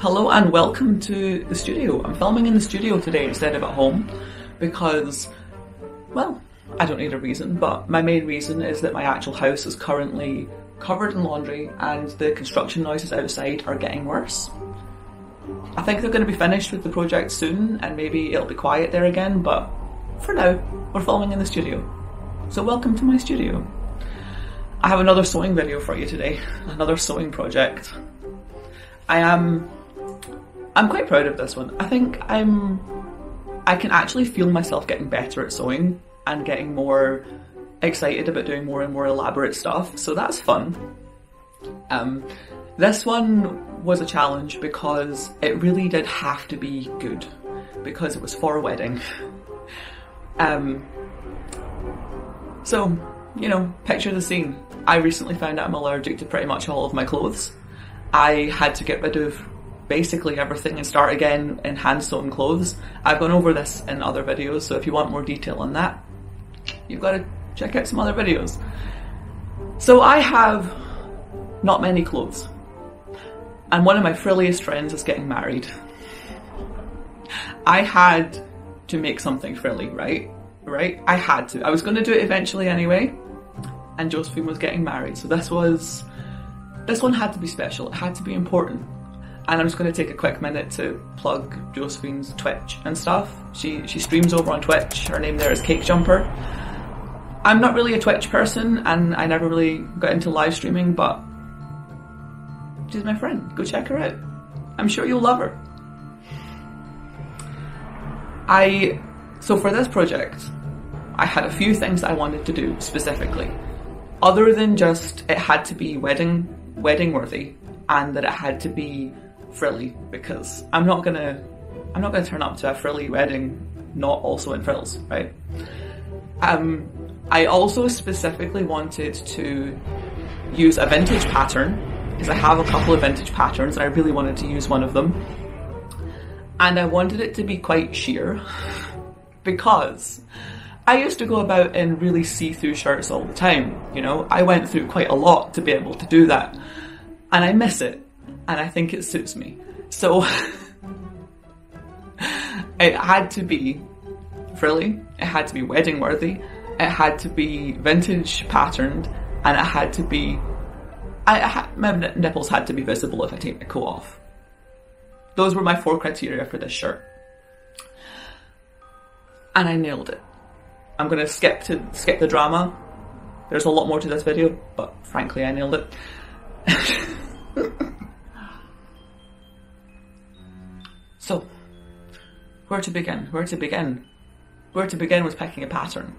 Hello and welcome to the studio. I'm filming in the studio today instead of at home because, well, I don't need a reason, but my main reason is that my actual house is currently covered in laundry and the construction noises outside are getting worse. I think they're going to be finished with the project soon and maybe it'll be quiet there again, but for now, we're filming in the studio. So welcome to my studio. I have another sewing video for you today, another sewing project. I am I'm quite proud of this one. I think I'm I can actually feel myself getting better at sewing and getting more excited about doing more and more elaborate stuff. So that's fun. Um, this one was a challenge because it really did have to be good because it was for a wedding. Um, so, you know, picture the scene. I recently found out I'm allergic to pretty much all of my clothes. I had to get rid of basically everything and start again in hand sewn clothes. I've gone over this in other videos, so if you want more detail on that, you've got to check out some other videos. So I have not many clothes. And one of my frilliest friends is getting married. I had to make something frilly, right? Right? I had to. I was going to do it eventually anyway. And Josephine was getting married, so this was this one had to be special. It had to be important. And I'm just going to take a quick minute to plug Josephine's Twitch and stuff. She she streams over on Twitch. Her name there is Cake Jumper. I'm not really a Twitch person, and I never really got into live streaming, but she's my friend. Go check her out. I'm sure you'll love her. I so for this project, I had a few things I wanted to do specifically, other than just it had to be wedding wedding worthy and that it had to be frilly because I'm not gonna I'm not gonna turn up to a frilly wedding not also in frills, right? Um, I also specifically wanted to use a vintage pattern because I have a couple of vintage patterns and I really wanted to use one of them. And I wanted it to be quite sheer because I used to go about in really see-through shirts all the time, you know. I went through quite a lot to be able to do that. And I miss it and I think it suits me. So it had to be frilly, it had to be wedding worthy, it had to be vintage patterned, and it had to be. I, I had, my nipples had to be visible if I take my coat off. Those were my four criteria for this shirt. And I nailed it. I'm gonna skip to skip the drama. There's a lot more to this video, but frankly I nailed it. So, where to begin? Where to begin? Where to begin with picking a pattern?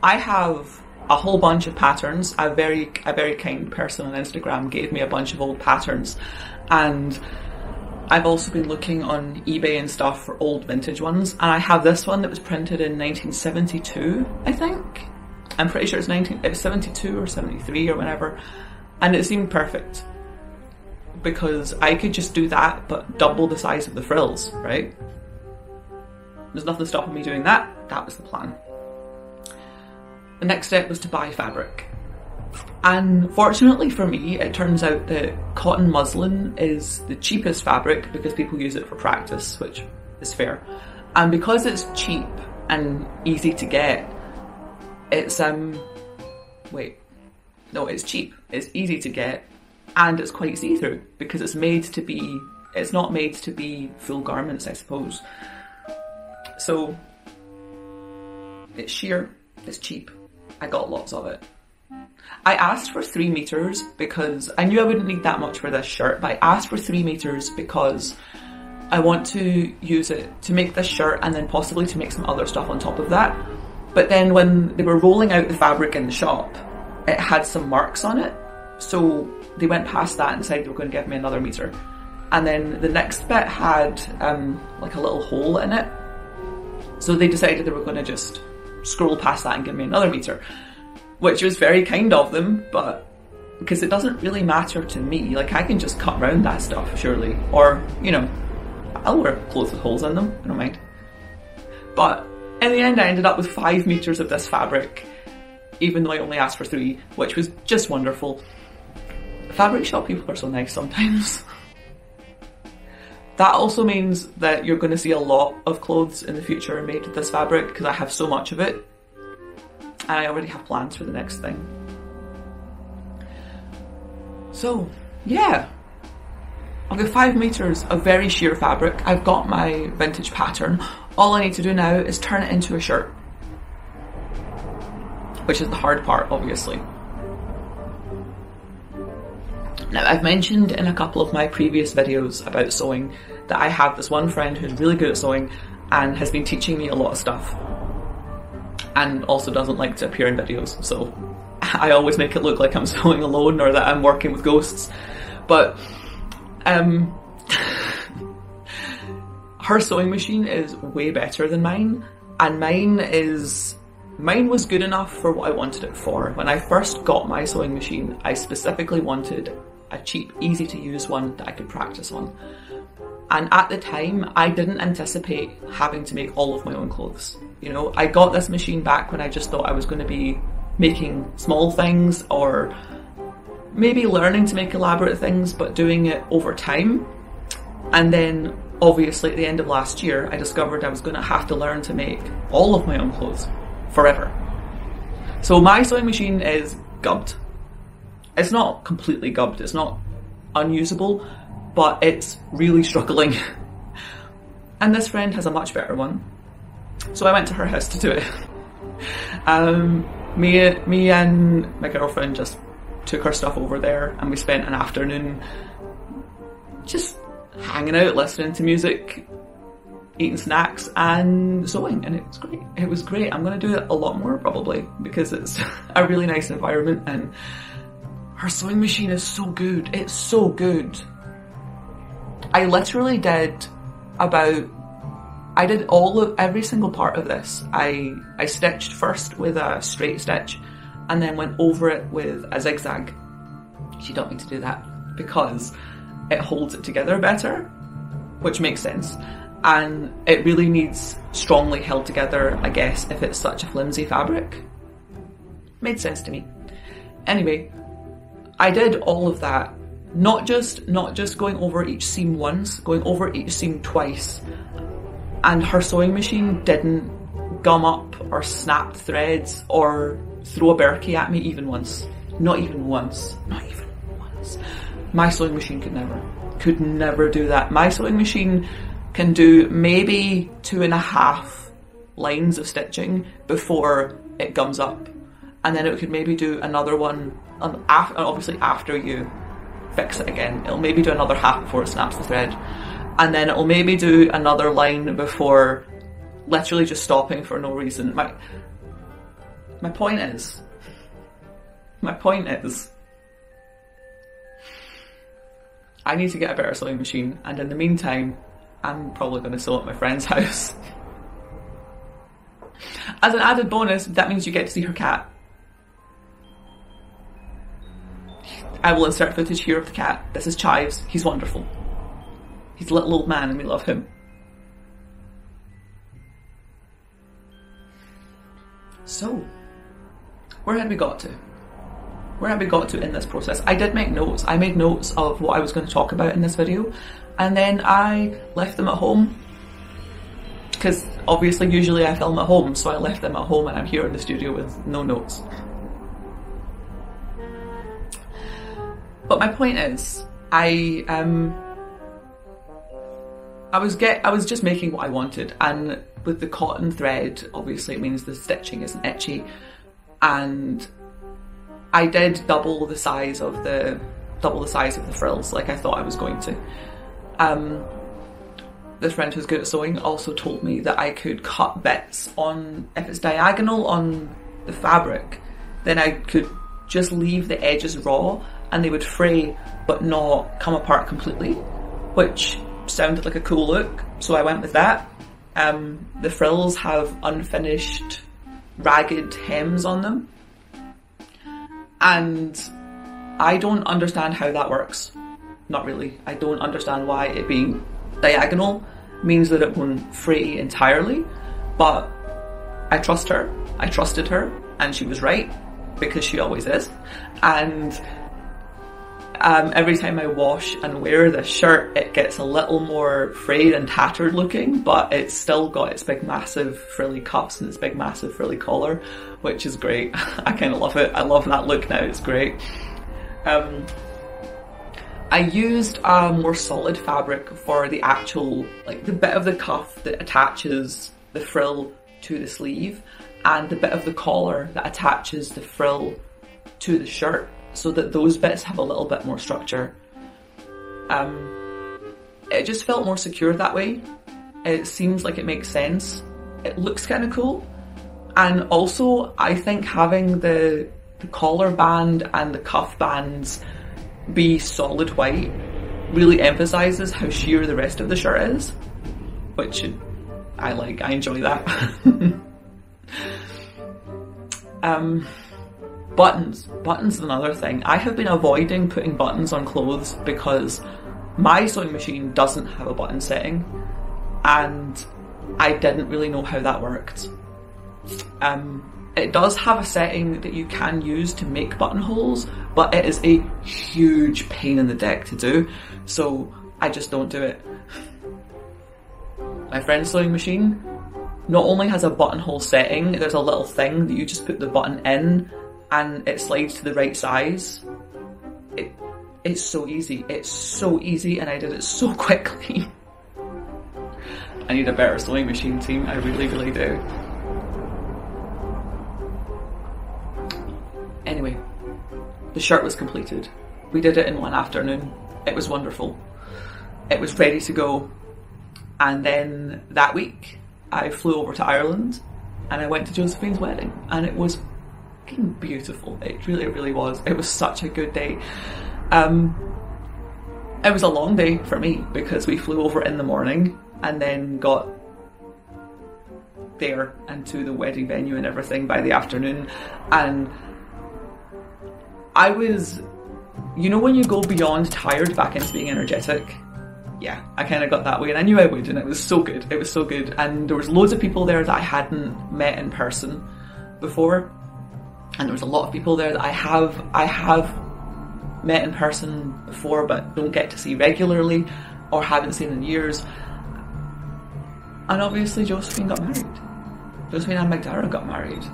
I have a whole bunch of patterns. A very a very kind person on Instagram gave me a bunch of old patterns, and I've also been looking on eBay and stuff for old vintage ones. And I have this one that was printed in 1972, I think. I'm pretty sure it's 19 it was 72 or 73 or whatever, and it seemed perfect because I could just do that but double the size of the frills, right? There's nothing stopping me doing that. That was the plan. The next step was to buy fabric. And fortunately for me, it turns out that cotton muslin is the cheapest fabric because people use it for practice, which is fair. And because it's cheap and easy to get, it's um wait. No, it's cheap. It's easy to get and it's quite see-through because it's made to be it's not made to be full garments I suppose. So it's sheer it's cheap. I got lots of it. I asked for three meters because I knew I wouldn't need that much for this shirt but I asked for three meters because I want to use it to make this shirt and then possibly to make some other stuff on top of that. But then when they were rolling out the fabric in the shop it had some marks on it. So they went past that and said, they were going to give me another meter. And then the next bit had um, like a little hole in it. So they decided they were going to just scroll past that and give me another meter, which was very kind of them, but because it doesn't really matter to me. Like I can just cut around that stuff, surely. Or, you know, I'll wear clothes with holes in them, I don't mind. But in the end I ended up with five meters of this fabric, even though I only asked for three, which was just wonderful fabric shop people are so nice sometimes. That also means that you're going to see a lot of clothes in the future made with this fabric because I have so much of it. And I already have plans for the next thing. So, yeah. I've got five meters of very sheer fabric. I've got my vintage pattern. All I need to do now is turn it into a shirt. Which is the hard part, obviously. Now, I've mentioned in a couple of my previous videos about sewing that I have this one friend who's really good at sewing and has been teaching me a lot of stuff. And also doesn't like to appear in videos, so I always make it look like I'm sewing alone or that I'm working with ghosts. But, um, her sewing machine is way better than mine, and mine is Mine was good enough for what I wanted it for. When I first got my sewing machine, I specifically wanted a cheap, easy to use one that I could practice on. And at the time, I didn't anticipate having to make all of my own clothes. You know, I got this machine back when I just thought I was going to be making small things or maybe learning to make elaborate things, but doing it over time. And then, obviously, at the end of last year, I discovered I was going to have to learn to make all of my own clothes forever. So my sewing machine is gubbed. It's not completely gubbed, it's not unusable, but it's really struggling. and this friend has a much better one. So I went to her house to do it. Um, me, me and my girlfriend just took her stuff over there and we spent an afternoon just hanging out, listening to music, eating snacks and sewing and it was great. It was great. I'm going to do it a lot more probably because it's a really nice environment and her sewing machine is so good. It's so good. I literally did about I did all of every single part of this. I I stitched first with a straight stitch and then went over it with a zigzag. She taught me to do that because it holds it together better, which makes sense and it really needs strongly held together, I guess, if it's such a flimsy fabric. Made sense to me. Anyway, I did all of that, not just not just going over each seam once, going over each seam twice, and her sewing machine didn't gum up or snap threads or throw a berkey at me even once. Not even once. Not even once. My sewing machine could never. Could never do that. My sewing machine can do maybe two and a half lines of stitching before it gums up. And then it could maybe do another one, um, obviously after you fix it again. It'll maybe do another half before it snaps the thread. And then it'll maybe do another line before literally just stopping for no reason. My, my point is, my point is, I need to get a better sewing machine, and in the meantime, I'm probably going to sew at my friend's house. As an added bonus, that means you get to see her cat. I will insert footage here of the cat. This is Chives. He's wonderful. He's a little old man and we love him. So, where had we got to? Where had we got to in this process? I did make notes. I made notes of what I was going to talk about in this video and then I left them at home because obviously usually I film at home so I left them at home and I'm here in the studio with no notes. But my point is, I um, I was get I was just making what I wanted, and with the cotton thread, obviously it means the stitching isn't itchy, and I did double the size of the double the size of the frills like I thought I was going to. Um, this friend who's good at sewing also told me that I could cut bits on, if it's diagonal on the fabric, then I could just leave the edges raw and they would fray but not come apart completely, which sounded like a cool look, so I went with that. Um, the frills have unfinished ragged hems on them, and I don't understand how that works not really. I don't understand why it being diagonal means that it won't fray entirely, but I trust her. I trusted her, and she was right because she always is. And um, every time I wash and wear this shirt, it gets a little more frayed and tattered looking, but it's still got its big massive frilly cuffs and its big massive frilly collar, which is great. I kind of love it. I love that look now. It's great. Um, I used a more solid fabric for the actual, like the bit of the cuff that attaches the frill to the sleeve and the bit of the collar that attaches the frill to the shirt so that those bits have a little bit more structure. Um, it just felt more secure that way. It seems like it makes sense. It looks kind of cool. And also, I think having the, the collar band and the cuff bands be solid white really emphasizes how sheer the rest of the shirt is, which I like. I enjoy that. um, Buttons. Buttons is another thing. I have been avoiding putting buttons on clothes because my sewing machine doesn't have a button setting and I didn't really know how that worked. Um, it does have a setting that you can use to make buttonholes, but it is a huge pain in the dick to do, so I just don't do it. My friend's sewing machine not only has a buttonhole setting, there's a little thing that you just put the button in and it slides to the right size. It, it's so easy. It's so easy and I did it so quickly. I need a better sewing machine team. I really, really do. Anyway, the shirt was completed. We did it in one afternoon. It was wonderful. It was ready to go. And then that week, I flew over to Ireland and I went to Josephine's wedding and it was beautiful. It really, really was. It was such a good day. Um, it was a long day for me because we flew over in the morning and then got there and to the wedding venue and everything by the afternoon. And I was, you know, when you go beyond tired back into being energetic. Yeah, I kind of got that way, and I knew I would, and it was so good. It was so good, and there was loads of people there that I hadn't met in person before, and there was a lot of people there that I have I have met in person before but don't get to see regularly or haven't seen in years. And obviously Josephine got married. Josephine and McDara got married.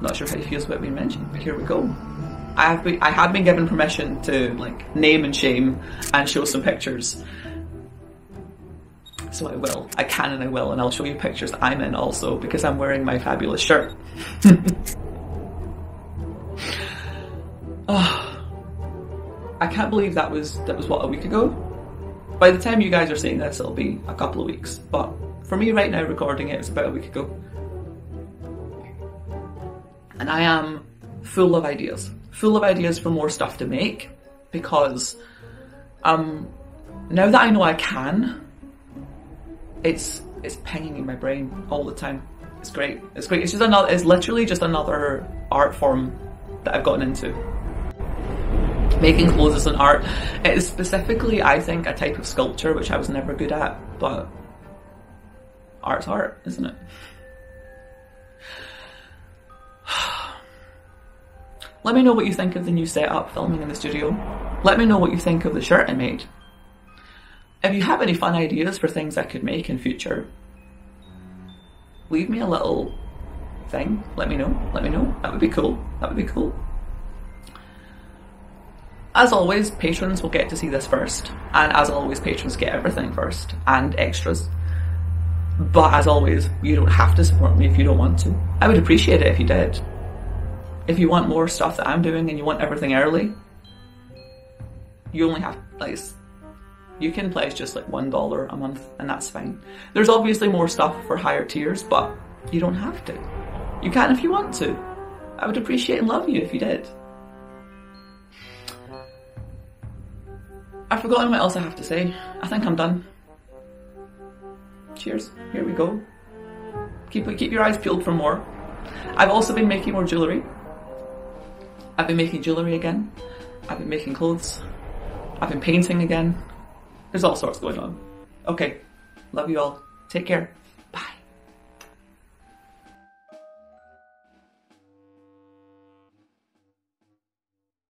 Not sure how he feels about being mentioned, but here we go. I have been I have been given permission to like name and shame and show some pictures. So I will. I can and I will, and I'll show you pictures I'm in also because I'm wearing my fabulous shirt. Oh, I can't believe that was that was what a week ago. By the time you guys are seeing this, it'll be a couple of weeks. But for me, right now, recording it, it's about a week ago, and I am full of ideas, full of ideas for more stuff to make because um, now that I know I can, it's it's pinging in my brain all the time. It's great. It's great. It's just another. It's literally just another art form that I've gotten into making clothes is an art. It is specifically, I think, a type of sculpture which I was never good at, but art's art, isn't it? Let me know what you think of the new setup filming in the studio. Let me know what you think of the shirt I made. If you have any fun ideas for things I could make in future, leave me a little thing. Let me know. Let me know. That would be cool. That would be cool. As always, patrons will get to see this first, and as always, patrons get everything first, and extras. But as always, you don't have to support me if you don't want to. I would appreciate it if you did. If you want more stuff that I'm doing and you want everything early, you only have like you can pledge just like one dollar a month and that's fine. There's obviously more stuff for higher tiers, but you don't have to. You can if you want to. I would appreciate and love you if you did. I've forgotten what else I have to say. I think I'm done. Cheers. Here we go. Keep keep your eyes peeled for more. I've also been making more jewellery. I've been making jewellery again. I've been making clothes. I've been painting again. There's all sorts going on. Okay. Love you all. Take care.